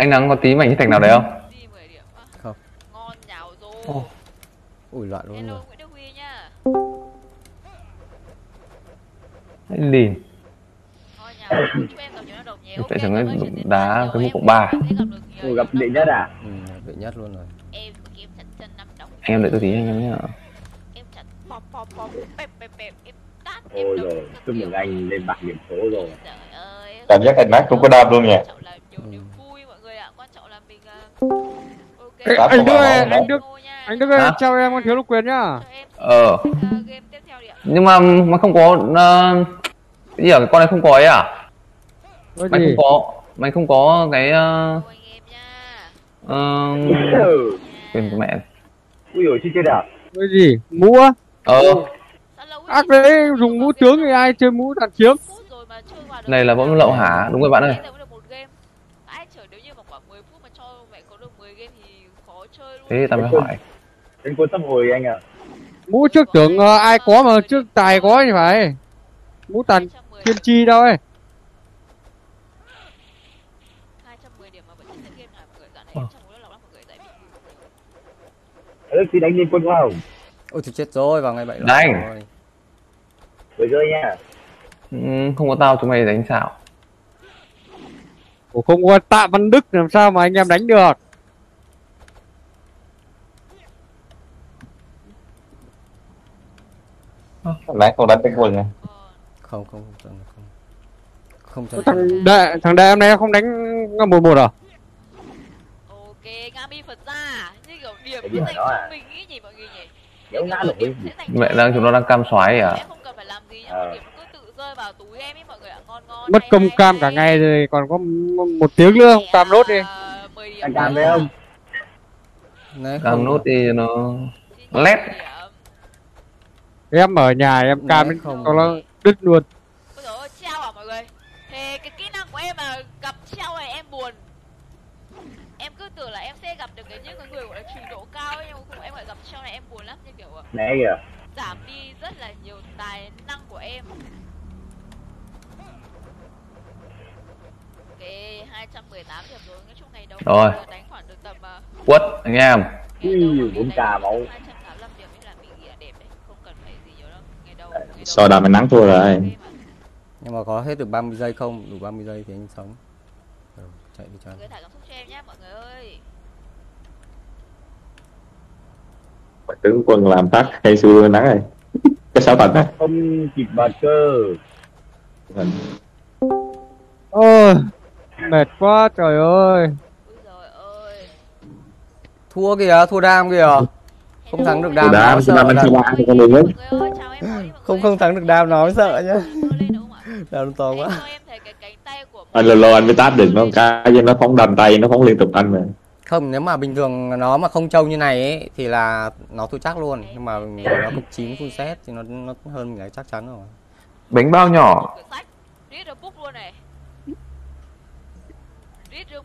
anh nắng có tí mảnh thành nào đấy không Đi 10 điểm á. Không. Ngon nhào. Ồ. ui loạn luôn Hello rồi Nguyễn Đức Huy nhá. anh lìn Ok, chẳng Tiến đá cái mũ cộng ba. Ủa, gặp đệ nhất à ừ vệ nhất luôn rồi Em kiếm chặt chân năm đồng. anh em đợi tôi tí anh em nhá Em chặt pom pom pom pep pep pep em tát em ôi rồi chúc mừng anh lên bảng điểm số rồi Trời ơi. Cảm giác anh nát cũng có đam luôn nhỉ? À. Ê, anh Đức ơi, anh Đức, anh Đức ơi, chào em con thiếu độc quyền nhá. Ờ. à, game tiếp theo đi ạ. nhưng mà mà không có uh, cái gì à cái con này không có ấy à? Mày không có mày không có cái uh, uh, ừ quên của mẹ. Ui chi chơi đảo Có gì? Mũ á? ờ. Ác đấy, dùng mũ tướng thì ai chơi mũ đạn được này là vẫn lậu hả? Đúng rồi bạn ơi Bây giờ mới được một game. Ai chờ nếu như mà khoảng 10 phút mà cho mẹ có được 10 game thì khó chơi luôn. Thế tao mới hỏi anh quân sắp hồi anh ạ Mũ trước tưởng ờ, ai có mà trước tài có thì phải. Mũ tàn 210 kiên chi đâu ấy. 210 điểm mà vẫn chưa xem game nào mọi người dạo này Ờ. thì đánh liên quân không ôi thì chết rồi vào ngày bảy Đánh. rồi rồi rơi nha ừ, không có tao chúng mày đánh sao Ủa không có tạ văn đức làm sao mà anh em đánh được. Nát còn đánh đánh quần à? Ờ, không không không không. Không cho Thằng đệ, thằng đệ hôm nay không đánh một một à? ok nga mi phật ra. Như kiểu điểm Cái dành cho à? mình nghĩ nhỉ mọi người nhỉ? Kéo ngã cho mẹ đang chúng nó đang cam xoái à? không cần phải làm gì nhá Ờ. điểm nó cứ tự rơi vào túi em ấy mọi người ạ. Ngon ngon Mất công cam cả ngày rồi còn có một tiếng nữa không? Cam nốt đi. À, 10 điểm anh cam thấy không? Đấy, cam không- nốt thì nó điểm. Em ở nhà em cam Đấy, đến không. nó đứt luôn. Ôi dồi ôi, treo à mọi người Thì cái kỹ năng của em mà gặp treo này em buồn Em cứ tưởng là em sẽ gặp được cái những cái người gọi là trình độ cao ấy Nhưng mà không, em lại gặp treo này em buồn lắm Như kiểu ờ, này kìa giảm đi rất là nhiều tài năng của em Ok, 218 điểm rồi Nói chung ngày đầu Rồi. đánh khoảng được tầm uh, quất anh em Ui, bốn cà máu. 285 điểm ấy là mình nghĩ là đẹp đấy Không cần phải gì nhiều đâu Ngày đầu, ngày đầu So đà mình nắng thua rồi nhưng mà có hết được 30 giây không? Đủ 30 giây thì anh sống. Ừ, chạy đi cho. Mọi người thả cảm xúc cho em nhé mọi người ơi. Tướng quân làm tắt hay xưa nắng rồi Cái sáu tận á không kịp bật cơ. Ôi, mệt quá trời ơi. Úi giời ơi. Thua kìa thua đam kìa. Không thắng được đam Đá nó chúng ta mình đam. thua ba thì con đường không không thắng được đam nó mới sợ nhá. Đam nó to quá. Anh lâu lâu anh mới tát được nó cái chứ nó phóng đầm tay nó phóng liên tục anh mà. Không nếu mà bình thường nó mà không trâu như này ấy, thì là nó thua chắc luôn. Nhưng mà nó cục chín full set thì nó nó hơn mình chắc chắn rồi. Bánh bao nhỏ?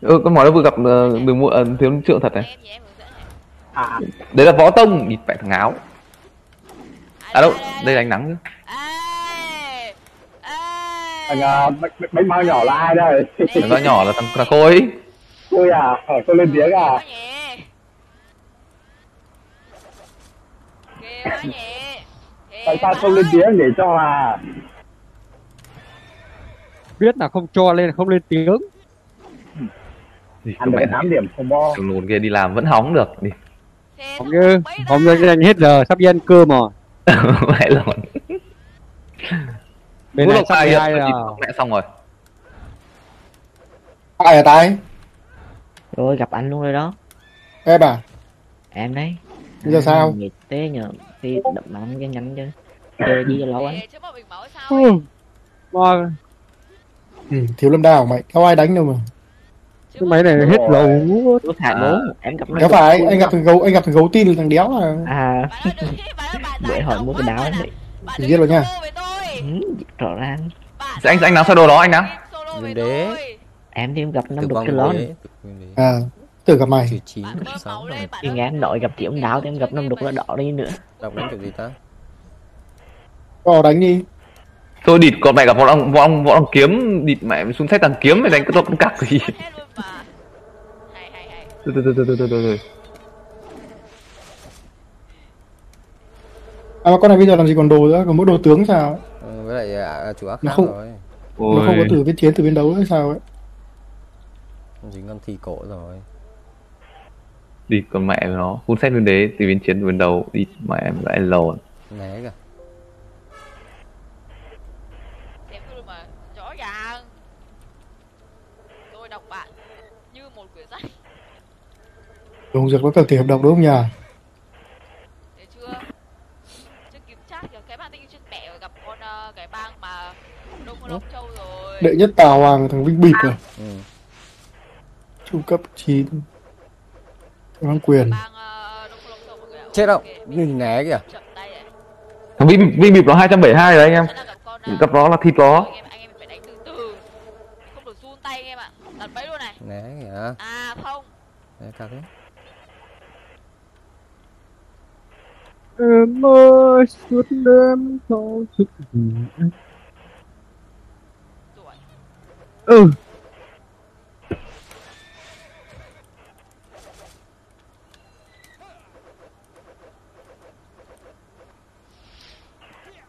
Ừ con mỏi nó vừa gặp ờ, đường mua uh, thiếu trượng thật này. À. Đấy là võ tông. Nhịt mẹ thằng áo à đâu đây là ánh nắng ê. anh à, bánh, bao nhỏ là ai đây thằng đó nhỏ là thằng là ấy tôi à Ờ, tôi lên tiếng à tại sao không lên tiếng để cho à Biết là không cho lên không lên tiếng. ăn được tám điểm không bo thằng lùn kia đi làm vẫn hóng được đi thằng như, ra. nay dành hết giờ, sắp đi ăn cơm rồi. mẹ lùn Bên này sắp ai đi nhìn mẹ xong rồi. Ai ở tay Rồi gặp anh luôn rồi đó. Em à? Em đấy. Bây giờ sao? Nhiệt tế nhờ. Thì đậm mạnh cho nhanh chứ. Chơi gì cho lâu anh sao Ừ. ừ, thiếu lâm đao mày. Đâu ai đánh đâu mà cái máy này hết dầu Tôi thả À. bố Em gặp nó phải anh gặp thằng gấu anh gặp thằng gấu tin là thằng đéo là À. Giải hỏi mua cái đáo đấy Thì giết rồi nha. solo với tôi. ừ, Rõ ràng. Dạ, anh anh nắng soi đồ đó anh Viêm đế. Em thì em gặp năm đục cái lon à tưởng gặp mày. Chín sáu ơi. nghe anh nội gặp chị ông đáo thì em gặp năm đục là đỏ đi nữa. Đọc đánh kiểu gì ta? Cho đánh đi. Tôi địt còn mẹ gặp võ ông võ ông võ ông kiếm địt mẹ xuống xét thằng kiếm mày đánh cái con cặc gì. Từ từ từ từ từ từ từ. À mà con này bây giờ làm gì còn đồ nữa, còn mỗi đồ tướng sao? ừ, với lại à, chủ ác Nó khác không- rồi. Nó không có từ viết chiến từ biến đấu nữa sao ấy? dính con thi cổ rồi. Đi con mẹ nó. Phun xét nguyên đế từ biến chiến từ biến đầu đi mẹ lại lồn. Né kìa. Rõ ràng Tôi đọc bạn như một quyển sách Đồng dược nó cần thể hợp đồng đúng không nhỉ? Ờ, cái bang mà Đông Long Châu rồi. Đệ nhất Tào Hoàng thằng Vinh Bịp à? ừ. Trung cấp 9 Thằng quyền. Bang ờ, Đông Long Châu mọi người ạ chết đâu Ok, nhìn né kìa. thằng vi vi bịp nó 272 rồi anh em. Gặp ờ, gặp đó là thịt đó anh em anh em phải đánh từ từ. Không được run tay anh em ạ. Đặt bẫy luôn này. Né kìa. À không. Né cả thế Em ơi suốt đêm thao thức vì anh Ừ.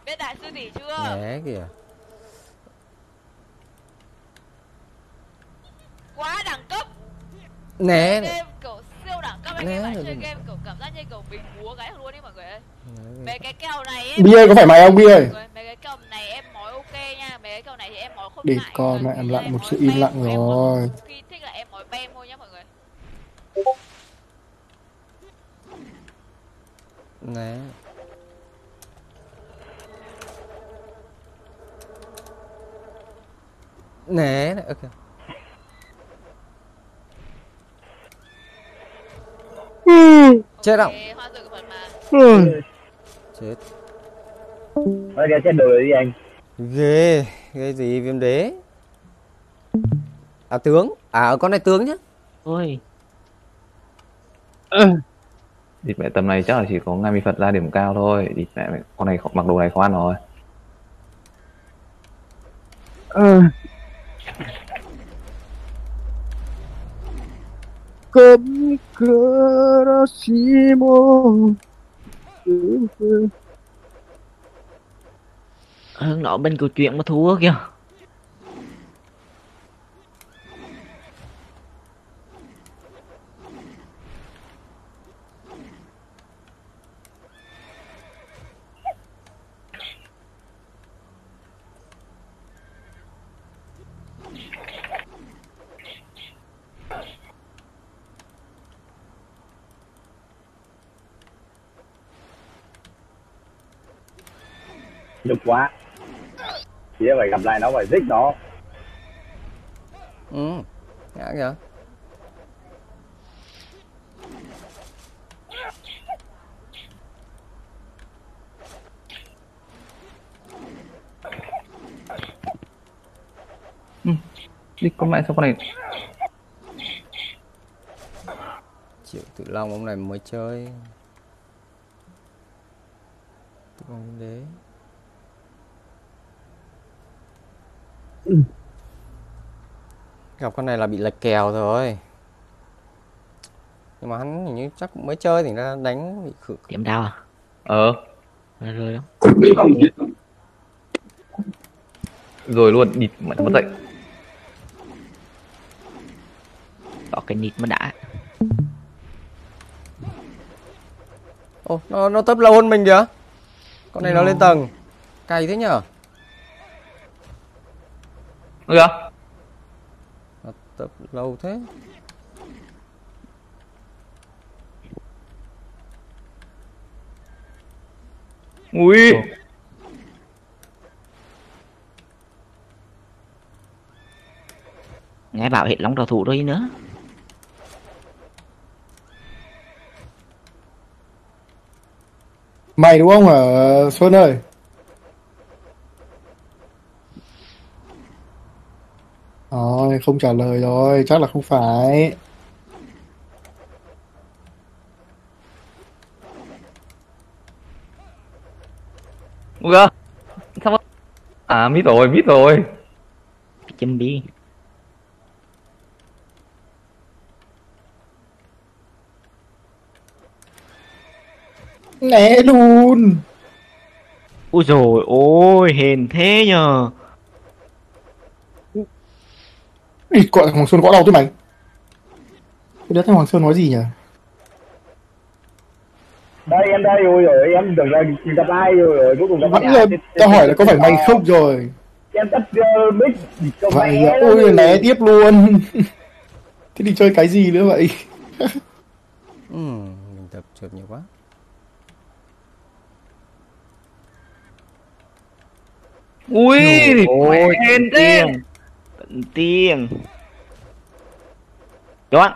Biết đại sư tỷ chưa? Né kìa. Quá đẳng cấp. Né này. game kiểu em ạ rồi chơi game kiểu cảm giác như kiểu mình múa cái luôn đi mọi người ơi. Mấy cái kèo này ấy, Bia có phải mày không Bia? ơi? mấy cái kèo này em nói ok nha. Mấy cái kèo này thì em nói không Để ngại con mẹ em em một sự im lặng rồi. khi thích là em nói bem thôi nhá mọi người. Né né này ok chết Ok, hoa rừng phần mà. Chết. Nói ra chết đùi đi anh. ghê ghê gì viêm đế. À tướng. À con này tướng chứ ôi. Đi mẹ tầm này chắc là chỉ có ngay mi phật ra điểm cao thôi. Đi mẹ mẹ con này mặc đồ này khó ăn rồi Ờ. nội bên câu chuyện mà thua kìa Nhục quá. Chỉ phải gặp lại nó phải giết nó. ừ ngã kìa ừ, đi con mẹ sao con này triệu tử long ông này mới chơi Tử long đế gặp con này là bị lệch kèo rồi. Nhưng mà hắn hình như chắc cũng mới chơi thì ra đánh bị khử điểm đau à? Ờ. Rồi rồi đó rồi luôn đi mẹ mất dậy. Có cái nịt mà đã. Ô nó nó tấp lâu hơn mình kìa. Con này nó lên tầng. Cay thế nhở? Ôi tấp lâu thế. Ui. Nghe bảo hệ lóng trò thủ rồi nữa. Mày đúng không hả Xuân ơi? rồi, không trả lời rồi, chắc là không phải. Ủa, sao mà... À, biết rồi, biết rồi. chim bi. nè luôn. Ôi rồi ôi, hèn thế nhờ. Ý, gọi Hoàng Sơn gõ đầu tôi mày. Cái đứa thằng Hoàng Sơn nói gì nhỉ? Đây em đây ôi rồi em tưởng là gặp ai rồi rồi cuối cùng gặp Vẫn Thế- tao hỏi là có phải thế- mày không rồi? Em tắt uh, mic cho Vậy mẹ à, ôi né tiếp luôn. Thế thì chơi cái gì nữa vậy? Ừ, mình tập trượt nhiều quá. ui ôi hèn thế tiền. Chọn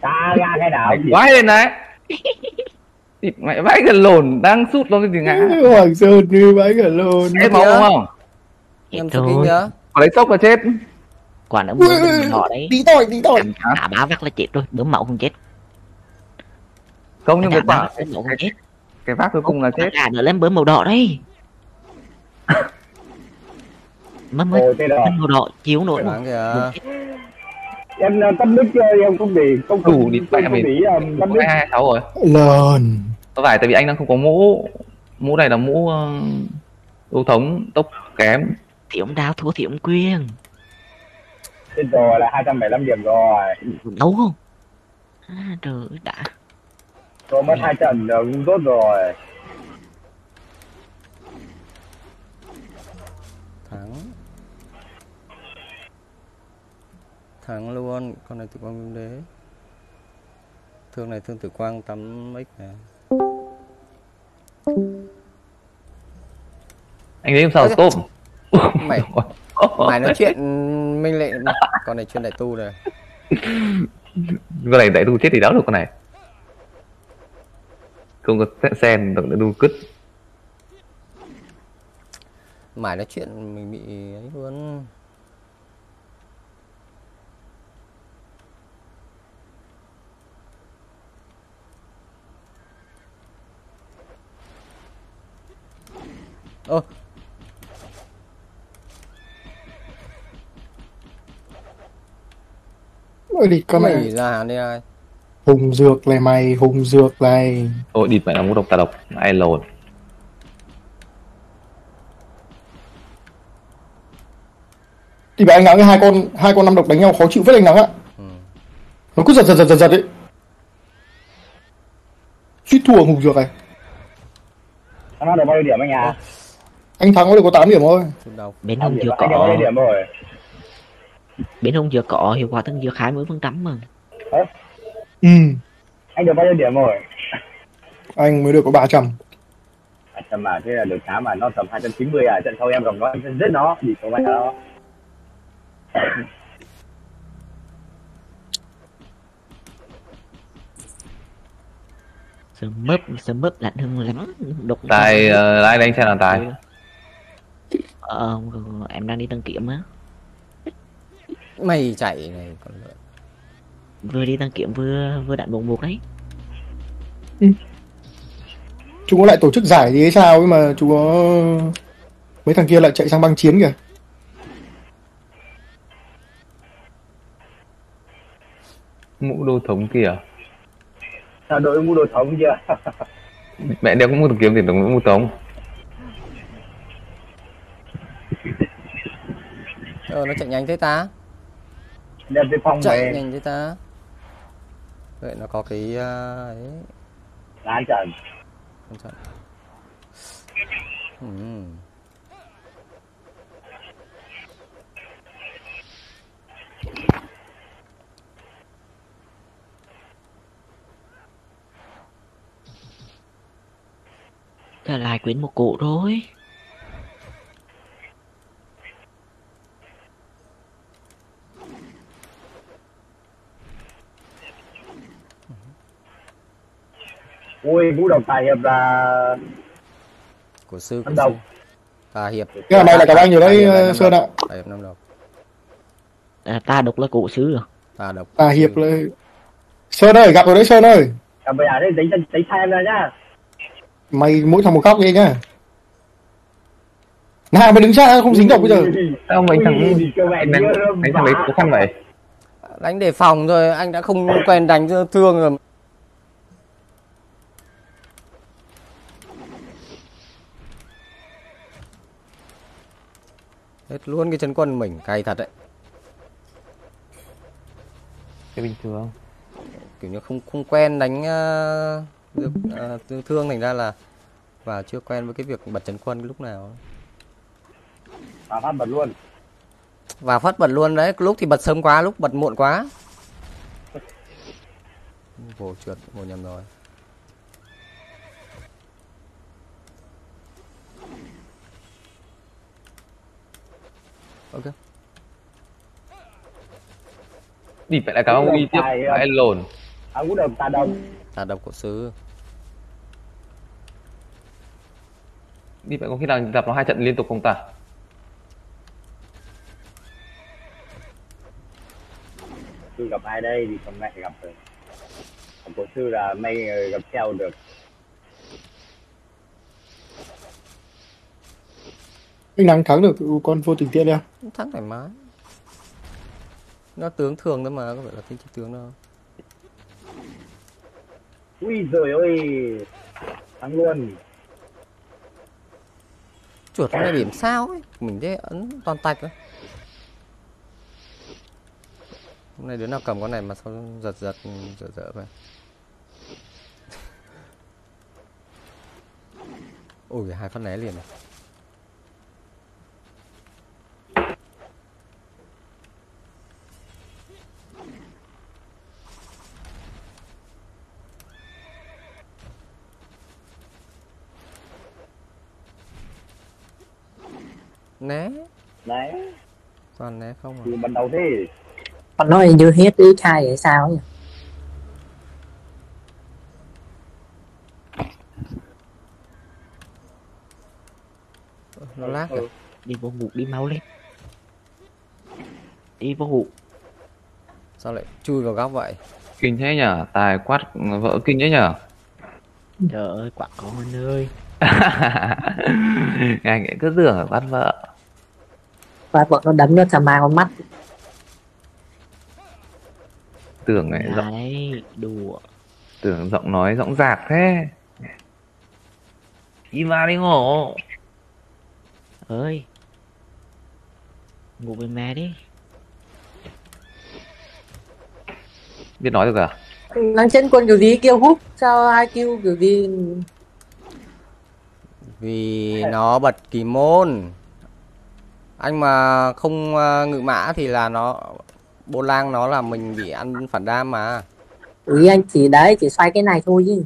ta ra cái nào Mày quá hên đấy. Địt mẹ vãi gần lồn đang sút nó cái gì ngã? Hoàng Sơn như vãi cả luôn Em máu không không? Em. Có lấy sốc là chết. Quả đã mua mình họ đấy. Tí tỏi, tí tỏi thả. Bá vắt là chết rồi đốm mẫu không chết. Không nhưng bá quả chết. Cái vác cuối cùng là chết. à nữa lên bướm màu đỏ đây mất mất rồi màu đỏ chiếu nổi Đáng kìa. em tắt mic chơi em không để không Đủ đi mẹ mình Có mic. hai hai sáu rồi. Lần Có phải tại vì anh đang không có mũ Mũ này là mũ ờ, Đấu thống tốc kém. Thì ông đao thua thì ông quyên. Chết rồi là 275 điểm rồi. Đấu không? À, trời đã. Rồi mất hai trận cũng tốt rồi Thắng. Thắng luôn, con này tử quang viêm đế. Thương này thương tử quang 8 x nè. Anh làm sao stop Mày mày nói chuyện minh lệ con này chuyên đại tu này. Con này đại đu chết thì đéo được con này Không có sen- được đại đu cứt Mày nói chuyện mình bị ấy luôn. Ơ, Ôi đi con mày ra hàng đi ai? Hùng dược này mày Hùng dược này. Ôi địt mẹ là mũ độc tà độc. Ai lồn? Thì bà anh nắng hai con hai con năm độc đánh nhau khó chịu phết anh nắng ạ. Ừ. Nó cứ giật giật giật giật giật ấy. Suýt thua Hùng dược này. Nó được bao nhiêu điểm anh à Anh thắng có được có 8 điểm thôi. Bên điểm chưa có điểm rồi. Bên hông chưa có hiệu quả tăng khái mới phần trăm mà. Ừ. Anh được bao nhiêu điểm rồi? Anh mới được có 300 à, tầm mà thế là được khá mà. Nó tầm 290 à. Trận sau em gặp nó anh sẽ giết nó. Gì có mẹ nó sớm mớp sớm mớp lạnh hơn lắm. Đục Tài ờ, ai đánh xem là tài ờ, em đang đi đăng kiểm á. Mày chạy này còn lợn. vừa đi đăng kiểm vừa vừa đạn bồng buộc đấy. Chúng có lại tổ chức giải gì hay sao? Ấy mà chúng có Mấy thằng kia lại chạy sang băng chiến kìa. Mũ đô thống kìa. Sao đội mua đồ thống chưa? Mẹ đeo cũng mũ kiếm thì đồng mũ thống Ờ nó chạy nhanh thế ta? đem tới phong Chạy về nhanh thế ta? Vậy nó có cái uh, ấy án trận không trận. Ừ. trở lại quyến một cụ rồi độc tài hiệp là Của sư của Năm đầu. sư. Tà hiệp. Cái là mày là cả anh rồi đấy Sơn độc. ạ Tà hiệp năm độc. à, ta đục là cụ sứ rồi Tà độc. À hiệp là Sơn ơi gặp rồi đấy Sơn ơi à, bây giờ đấy tính tính thay em ra nhá Mày mỗi thằng một góc đi nhá Nào mày đứng xa không dính độc bây giờ Sao mình thằng đánh, đánh thằng đấy khó khăn vậy Đánh đề phòng rồi, anh đã không quen đánh thương rồi. Hết luôn cái chân quân mình cay thật đấy. cái bình thường Kiểu như không không quen đánh uh, được uh, tương thương thành ra là và chưa quen với cái việc bật chân quân lúc nào. Và phát bật luôn. Và phát bật luôn đấy, lúc thì bật sớm quá, lúc bật muộn quá. Vô trượt, vô nhầm rồi. Ok. đi phải là cả ông đi tiếp Tài, ờ, phải lồn Ông cũng được tà đồng. Tà độc cổ sứ. đi phải có khi nào gặp nó hai trận liên tục không ta Sư gặp ai đây thì không mẹ gặp rồi. Còn cổ sư là may gặp treo được. Anh đang thắng được con vô tình tiết em Thắng thoải mái. Nó tướng thường thôi mà, có phải là tinh chất tướng đâu. Ui giời ơi. Thắng luôn. Chuột hôm nay điểm sao ấy, mình thế ấn toàn tạch thôi. Hôm nay đứa nào cầm con này mà sao giật giật dở dở vậy. Ôi hai phát né liền này. Né, Đấy. toàn né không à. Từ ban đầu thế. Con nói như hết ý khai hay sao ấy. Nó lag kìa. Đi vô ngủ đi mau lên. Đi vô ngủ. Sao lại chui vào góc vậy? kinh thế nhở tài quát vợ kinh thế nhở Trời ơi quả con ơi. anh ấy cứ tưởng bắt vợ Và vợ nó đấm nó thầm mai con mắt. tưởng ấy giọng Đấy, đùa. tưởng giọng nói giọng dạc thế đi vào đi ngủ ơi. Ngủ với mẹ đi. biết nói được à Đang chân quân kiểu gì kêu hút. Sao ai kêu kiểu gì Vì nó bật kỳ môn. Anh mà không ờ, ngự mã thì là nó bô lang nó là mình bị ăn phản đam mà. Ý anh chỉ đấy, chỉ xoay cái này thôi chứ.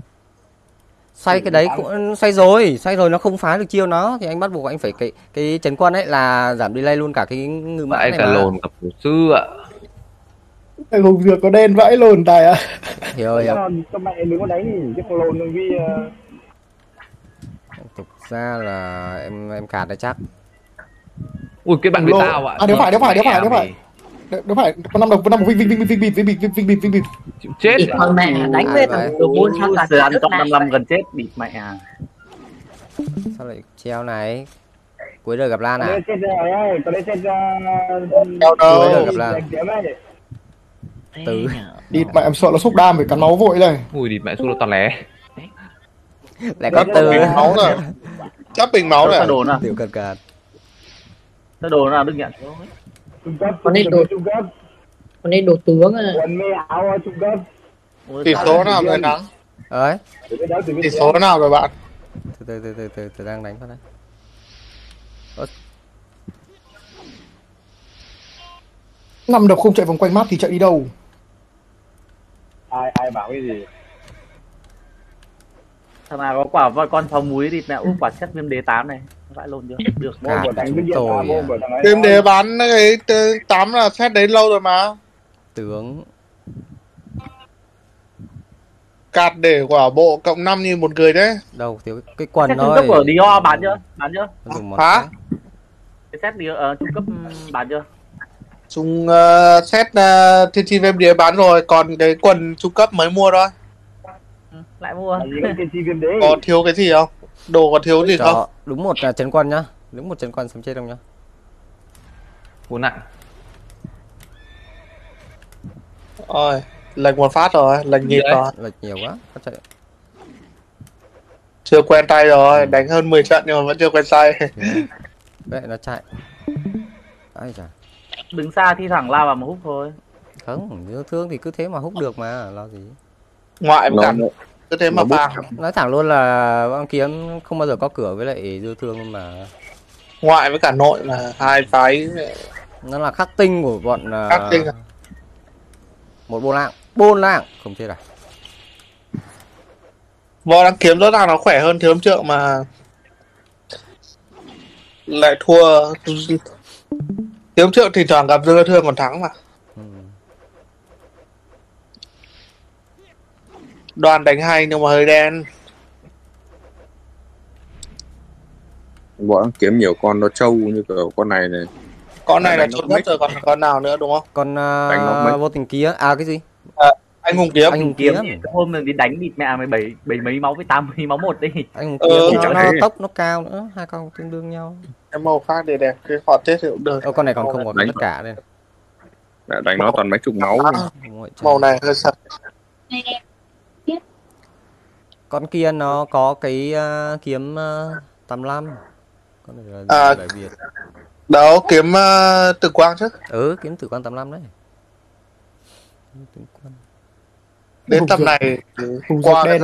Xoay cái đấy cũng xoay rồi, xoay rồi nó không phá được chiêu nó thì anh bắt buộc anh phải cái cái trấn quân ấy là giảm delay luôn cả cái ngự mã này cả mà. lồn gặp cổ sư ạ Thằng hùng dược có đen vãi lồn tài à Hiểu hiểu. Cho, mẹ đừng có đánh chứ không lồn đừng vì ờ, Thực ra là em em cạt đấy chắc. Ui cái bạn với tao ạ À, đéo phải, đéo phải, đéo phải, đéo phải. mày. Đ- Đúng phải con năm đồng con năm đồng vinh vinh vinh vinh vinh vinh vinh vinh vinh vinh vinh vinh chết con mẹ đánh vậy? thằng đồ buôn sao toàn Giờ ăn này 55 vậy? gần chết bịt mẹ à. Sao lại treo này? Cuối đời gặp Lan à? đây chết rồi ấy có đây chết Đâu đâu. Cuối đời gặp Lan. Tứ. Địt mẹ em sợ nó xúc đam phải cắn máu vội này ui đi mẹ xuống nó toàn lé Lại có từ. bình máu này chắp bình máu này đồ nào? Tiểu cật cật. Sao đồ nào đừng nhận. trung cấp Con ấy trung đồ- cấp trung cấp Con này đồ tướng à. quần mê áo trung cấp tỷ số nào Ấy, cái đó từ tỷ cái số nào rồi bạn? Từ từ từ từ từ, từ đang đánh vào đây. năm độc không chạy vòng quanh map thì chạy đi đâu? Ai ai bảo cái gì? Thằng nào có quả con pháo muối thì mẹ úp quả chất viêm đế 8 này. Vãi lồn chưa? Được. mô Cả của thằng chúng tôi à Thêm đề bán cái tám là xét đấy lâu rồi mà Tướng cạt để quả bộ cộng 5 như một người đấy đâu thiếu cái, quần Set trung thôi. cấp ở Dior bán chưa? Bán chưa? Nó Hả? Cái set Dior ở trung cấp ừm, bán chưa? Chúng uh, xét uh, thiên chi viêm đế bán rồi còn cái quần trung cấp mới mua thôi Ừ, Lại mua. có thiếu cái gì không đồ có thiếu gì không Đó, đúng một là trấn quân nhá. Đúng một trấn quân sống chết không nhá. vô nặng rồi lệnh một phát rồi lệnh nhịp rồi Lệch nhiều quá. Có chạy. chưa quen tay rồi đánh hơn 10 trận nhưng mà vẫn chưa quen tay Vậy nó chạy. ai chà đứng xa thi thoảng lao vào mà hút thôi không dư thương thì cứ thế mà hút được mà lo gì ngoại với nó, cả nó, cứ thế mà vàng nói thẳng luôn là băng kiếm không bao giờ có cửa với lại dư thương mà. Ngoại với cả nội mà hai phái. Nó là khắc tinh của bọn à, Khắc tinh à? một bôn lang bôn lang không chết à võ đang kiếm rõ ràng nó khỏe hơn thiếu trượng mà lại thua. Thiếu trượng thỉnh thoảng gặp dư thương còn thắng mà đoàn đánh hay nhưng mà hơi đen. Bọn kiếm nhiều con nó trâu như kiểu con này này. Con này là nó chốt mấy- nhất rồi còn con nào nữa đúng không? Con Đánh nó uh, vô tình kia. À cái gì? Anh hùng kiếm. Anh hùng kiếm. Kiếm hôm mình đi đánh địt mẹ mày bảy bảy mấy máu với tám mấy máu một đi. Anh hùng Ừ, kiếm nó, chẳng nó thế. tốc nó cao nữa hai con tương đương nhau. Cái màu khác để đẹp cái họ tết thì cũng được. Ô, con này còn không có Đánh. tất cả đây. Đánh nó toàn mấy chục máu. Màu này hơi sật con kia nó có cái uh, kiếm uh, 85 con này là À. đại việt đó kiếm uh, tử quang chứ ừ kiếm tử quan 85 đấy Tử quan. đến tầm này qua đen